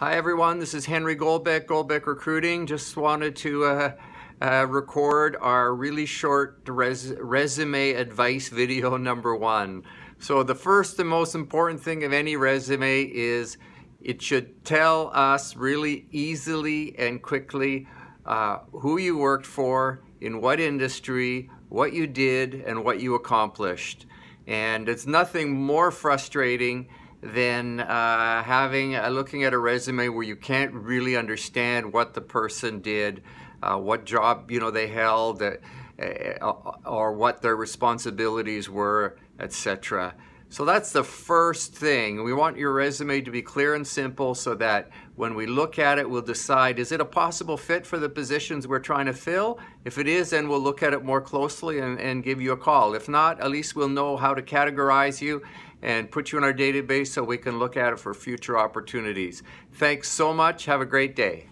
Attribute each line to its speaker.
Speaker 1: Hi everyone, this is Henry Goldbeck, Goldbeck Recruiting. Just wanted to uh, uh, record our really short res resume advice video number one. So the first and most important thing of any resume is it should tell us really easily and quickly uh, who you worked for, in what industry, what you did, and what you accomplished. And it's nothing more frustrating than uh, having uh, looking at a resume where you can't really understand what the person did, uh, what job you know they held, uh, uh, or what their responsibilities were, etc. So that's the first thing. We want your resume to be clear and simple so that when we look at it, we'll decide, is it a possible fit for the positions we're trying to fill? If it is, then we'll look at it more closely and, and give you a call. If not, at least we'll know how to categorize you and put you in our database so we can look at it for future opportunities. Thanks so much. Have a great day.